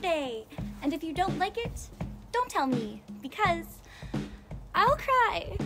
today. And if you don't like it, don't tell me, because I'll cry.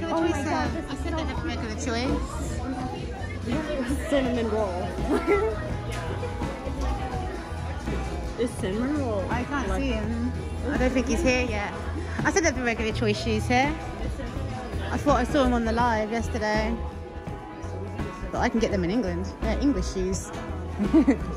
God. Yeah, they've got regular Oh my choice God, this I said they have regular choice. Cinnamoroll. Is Cinnamoroll? I can't like- see him. I don't think he's here yet. I said there'd be regular choice shoes here. I thought I saw him on the live yesterday. But I can get them in England. They're English shoes.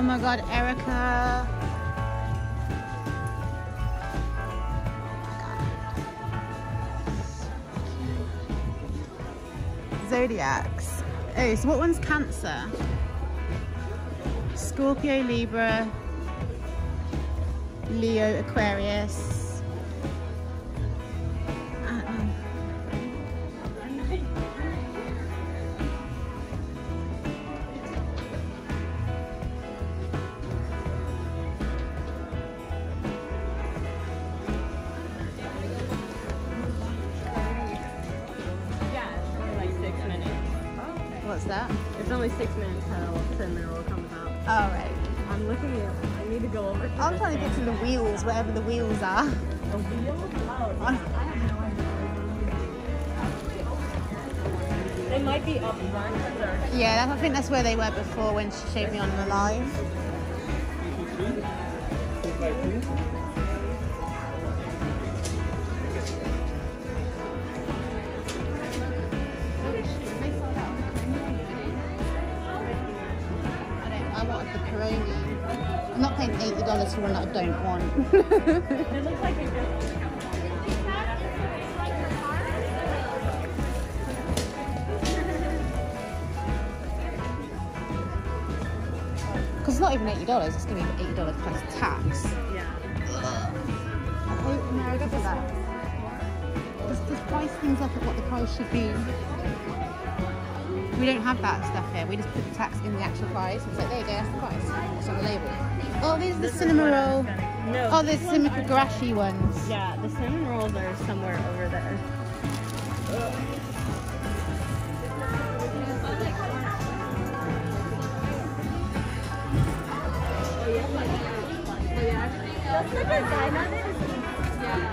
Oh my god, Erica. Zodiacs. Oh, so what one's Cancer? Scorpio, Libra, Leo, Aquarius. That? It's only six minutes till Cinnamoroll comes out. Oh, right. I'm looking at. I need to go over. To I'm trying to get to the wheels, wherever the wheels are. The wheels? Oh, I have no idea. They might be up front. Yeah, I think that's where they were before when she showed me on the live. I wanted the Peroni. I'm not paying eighty dollars for one that I don't want. It looks like just. Because it's not even eighty dollars. It's gonna be eighty dollars plus tax. Yeah. I hate America for that. Just price things up at what the price should be. We don't have that stuff here. We just put the tax in the actual price. It's like, there you go, that's the price. It's on the label. Oh, these are the Cinnamoroll. No. Oh, the these ones cinnamon grashy ones. Yeah, the Cinnamorolls are somewhere over there.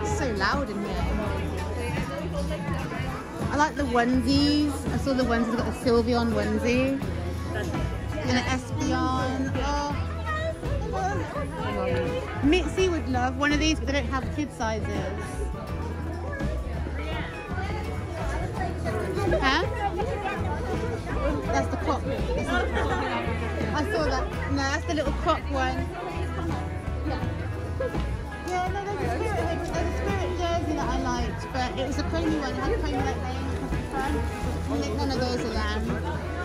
It's so loud in here. I like the onesies. Saw the ones I've got the Sylveon onesie. And an Espeon. Oh. Mitzi would love one of these, but they don't have kid sizes. Huh? That's the crop. I saw that. No, that's the little crop one. Yeah, no, there's a spirit, a jersey that I liked, but it was a Kuromi one. It had Kuromi like laying across the front. I think none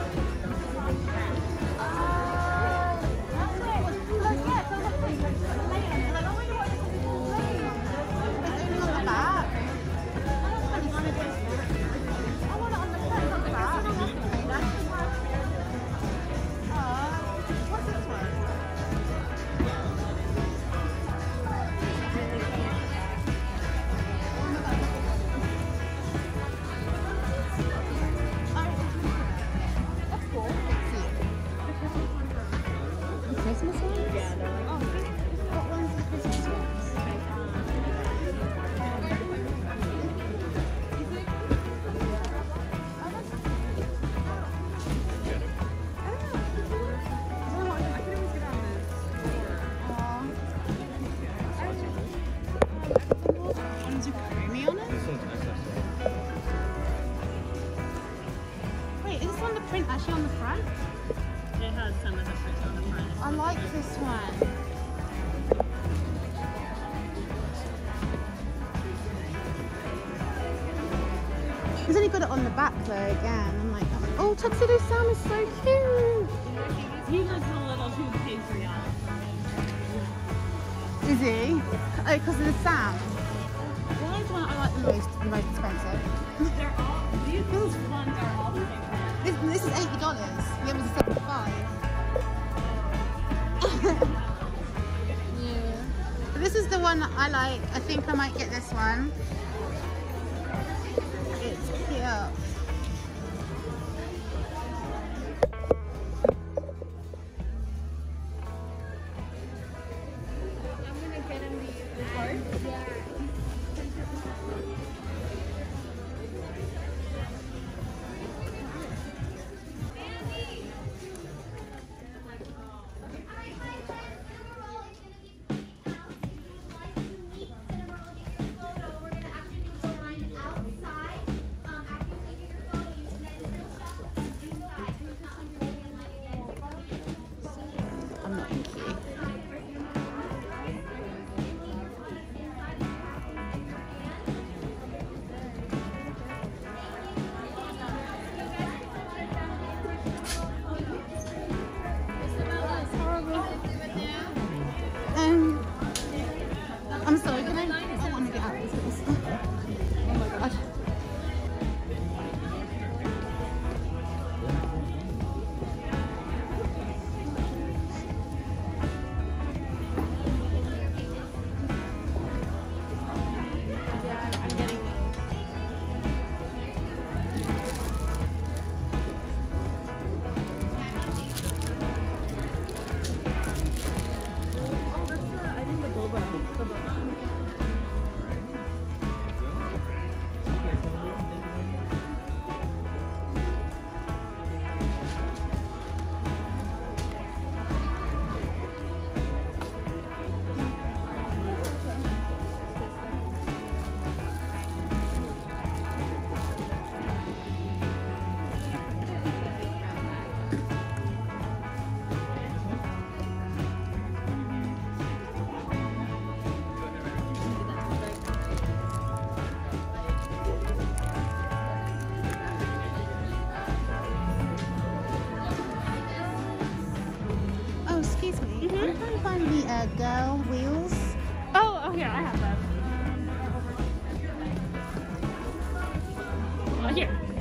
He's only got it on the back though again. I'm like, oh, Tuxedo Sam is so cute. He looks a little too patriotic. Is he? Oh, because of the Sam. Why is one I like the most, the most expensive? They're all, these ones are all the same. This, this is eighty dollars. The other was seventy-five. yeah. But this is the one that I like. I think I might get this one. It's uh, girl wheels. Oh, oh, here, I have that. Oh, here.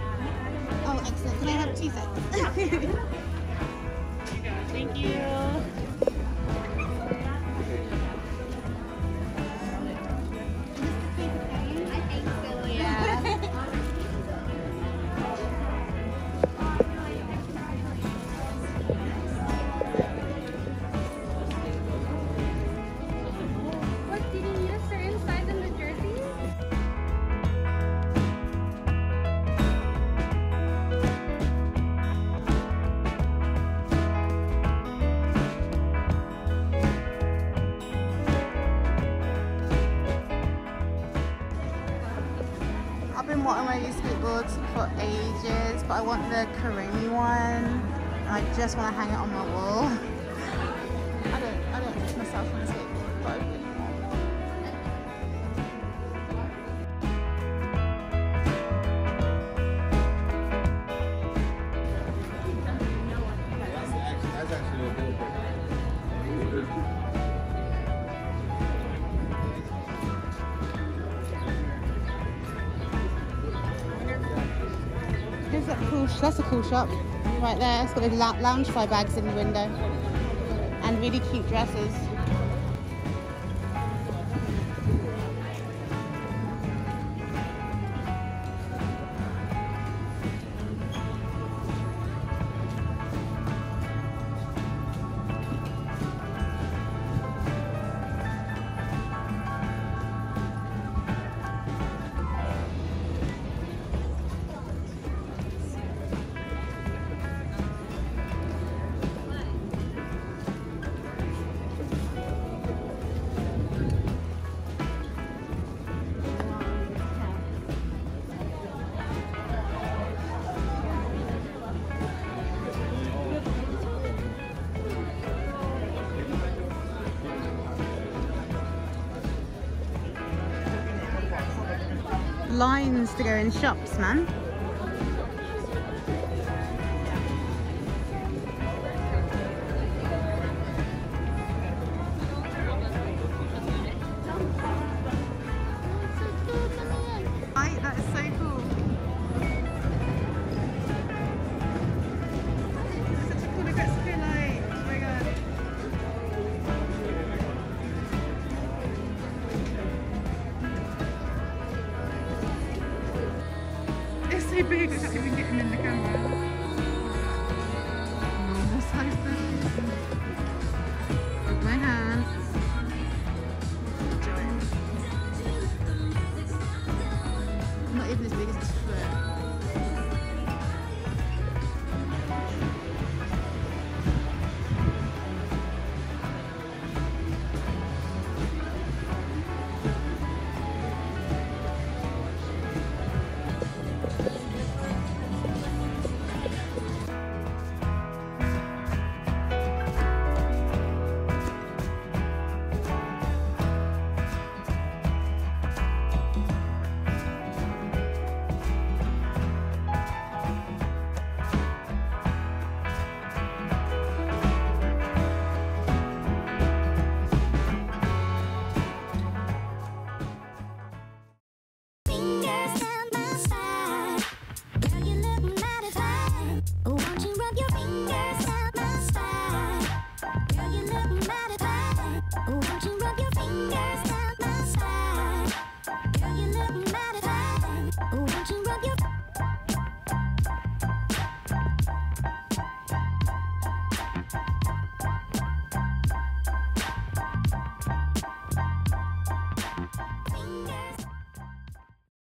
Can I have two sets? Thank you. I've been wanting one of these skateboards for ages, but I want the Kuromi one. I just want to hang it on my wall. I don't, I don't That's a cool shop, right there. It's got lou- Loungefly bags in the window, and really cute dresses. Lines to go in shops, man. bigger that we can get in the camera.